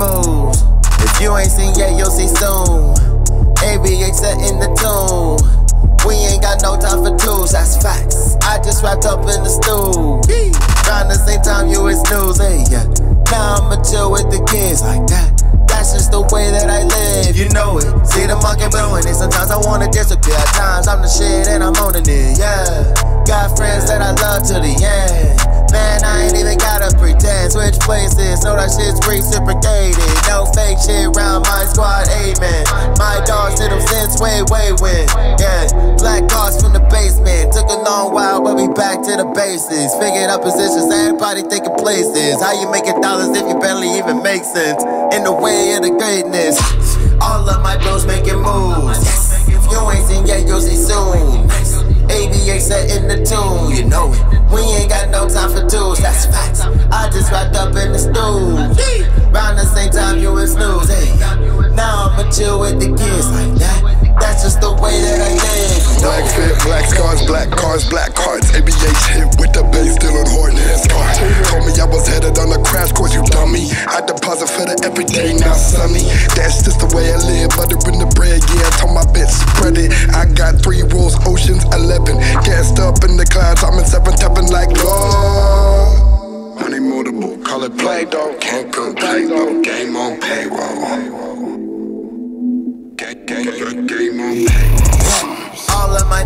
move. If you ain't seen yet, you'll see soon. ABH set in the tune. We ain't got no time for tools, that's facts. I just wrapped up in the stool. Round the same time you was snoozing, yeah. Now I'ma chill with the kids like that. That's just the way that I live, you know it. See the monkey blowing it. Sometimes I wanna disappear. At times I'm the shit and I'm owning it, yeah. Got friends that I love to so that shit's reciprocated. No fake shit around my squad, amen. My dogs did them since way, way when. Yeah, black cars from the basement. Took a long while, but we back to the basics. Figured out positions, everybody thinking places. How you making dollars if you barely even make sense? In the way of the greatness. All of my bros making moves. If you ain't seen yet, you'll see soon. ABH setting the tune, you know it. We ain't got no time for tools, that's facts. Black cars, black cards. ABH hit with the bass, still on horn and uh, scar. Told me I was headed on a crash course, you dummy. I deposit for the everyday, not sunny. That's just the way I live, butter in the bread, yeah. I told my bitch spread it. I got three rules, oceans, 11. Gassed up in the clouds, I'm in seven, tapping like Lord. Honey mutable, call it play doh. Can't complain, no game on payroll.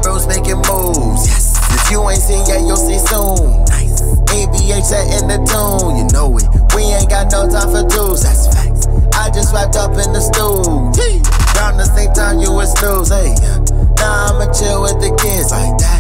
Bros making moves. Yes. If you ain't seen yet, you'll see soon. Nice. ABH setting the tune, you know it. We ain't got no time for dudes, that's facts. I just wrapped up in the stool. Round the same time you was snooze, hey. Now I'ma chill with the kids like that.